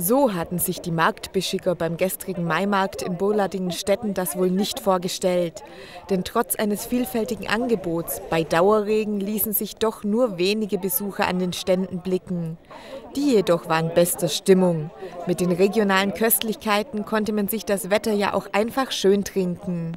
So hatten sich die Marktbeschicker beim gestrigen Maimarkt in Burladingen-Stetten das wohl nicht vorgestellt. Denn trotz eines vielfältigen Angebots bei Dauerregen ließen sich doch nur wenige Besucher an den Ständen blicken. Die jedoch waren bester Stimmung. Mit den regionalen Köstlichkeiten konnte man sich das Wetter ja auch einfach schön trinken.